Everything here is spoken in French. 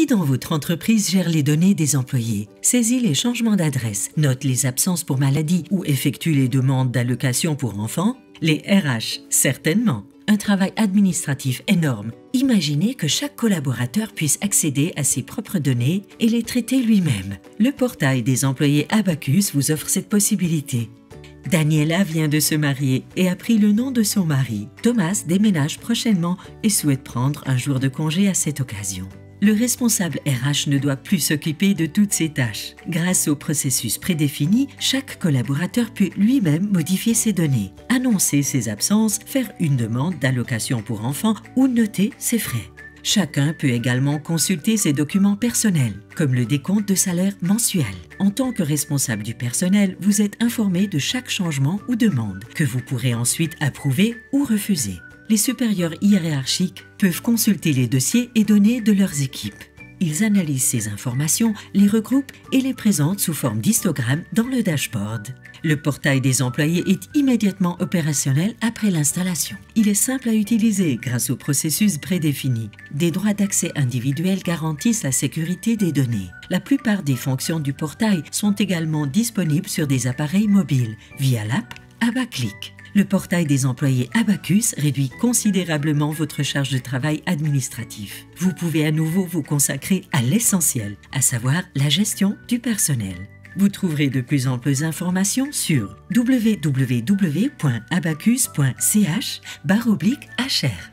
Qui dans votre entreprise gère les données des employés? Saisit les changements d'adresse, note les absences pour maladie ou effectue les demandes d'allocation pour enfants? Les RH, certainement. Un travail administratif énorme. Imaginez que chaque collaborateur puisse accéder à ses propres données et les traiter lui-même. Le portail des employés Abacus vous offre cette possibilité. Daniela vient de se marier et a pris le nom de son mari. Thomas déménage prochainement et souhaite prendre un jour de congé à cette occasion. Le responsable RH ne doit plus s'occuper de toutes ces tâches. Grâce au processus prédéfini, chaque collaborateur peut lui-même modifier ses données, annoncer ses absences, faire une demande d'allocation pour enfants ou noter ses frais. Chacun peut également consulter ses documents personnels, comme le décompte de salaire mensuel. En tant que responsable du personnel, vous êtes informé de chaque changement ou demande, que vous pourrez ensuite approuver ou refuser. Les supérieurs hiérarchiques peuvent consulter les dossiers et données de leurs équipes. Ils analysent ces informations, les regroupent et les présentent sous forme d'histogramme dans le dashboard. Le portail des employés est immédiatement opérationnel après l'installation. Il est simple à utiliser grâce au processus prédéfini. Des droits d'accès individuels garantissent la sécurité des données. La plupart des fonctions du portail sont également disponibles sur des appareils mobiles via l'app Abaclick. Le portail des employés Abacus réduit considérablement votre charge de travail administratif. Vous pouvez à nouveau vous consacrer à l'essentiel, à savoir la gestion du personnel. Vous trouverez de plus amples informations sur www.abacus.ch/hr.